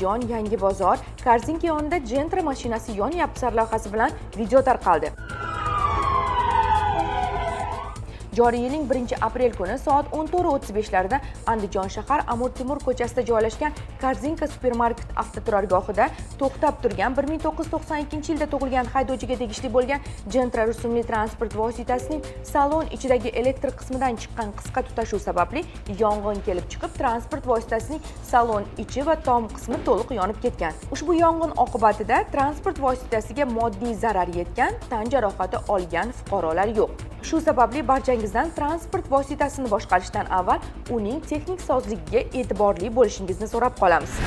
jon yangi bozor. Korzinka yonida gentra mashinasi yonyapti sarlavhasi bilan video tarqaldi. Joriy yilning 1 aprel kuni soat 14:35 larda andijon shahar amir temur ko'chasida joylashgan korzinka supermarket avtoturargohida to'xtab turgan 1992 yilda tug'ilgan haydovchiga tegishli bo'lgan gentra rusumli transport vositasining salon ichidagi elektr qismidan chiqqan qisqa tutashuv sababli yong'in kelib chiqib transport vositasining salon ichi va tom qismi to'liq yonib ketgan. Ushbu yong'in oqibatida transport vositasiga moddiy zarar yetgan tan jarohati olgan fuqarolar yo'q. Shu sababli barchangizdan transport vositasini boshqarishdan avval uning texnik sozligiga e'tiborli bo'lishingizni so'rab qolamiz.